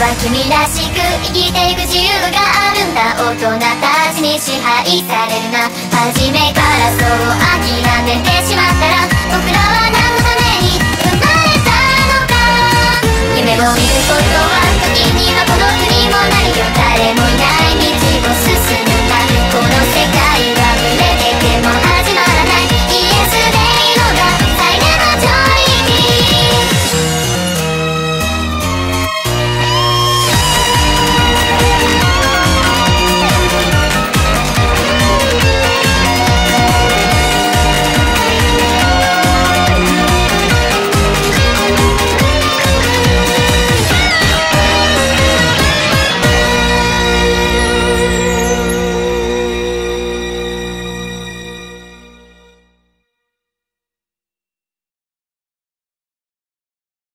は君らしく生きていく自由があるんだ大人たちに支配されるな。初めからそう諦めてしまったら僕らは何のために生まれたのか。夢を見ることは時にはこの国もないよ。誰もいない。